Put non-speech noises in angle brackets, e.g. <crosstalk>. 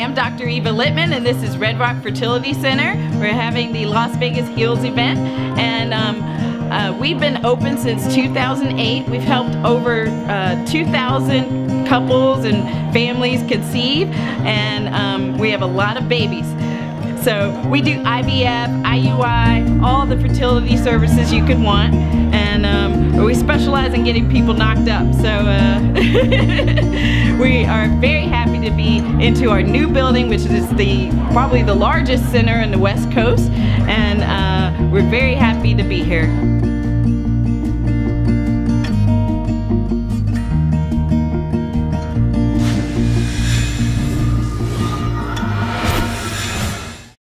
I'm Dr. Eva Littman and this is Red Rock Fertility Center. We're having the Las Vegas Heals event and um, uh, we've been open since 2008. We've helped over uh, 2,000 couples and families conceive and um, we have a lot of babies. So we do IVF, IUI, all the fertility services you could want, and um, we specialize in getting people knocked up. So uh, <laughs> we are very happy into our new building, which is the probably the largest center in the West Coast, and uh, we're very happy to be here.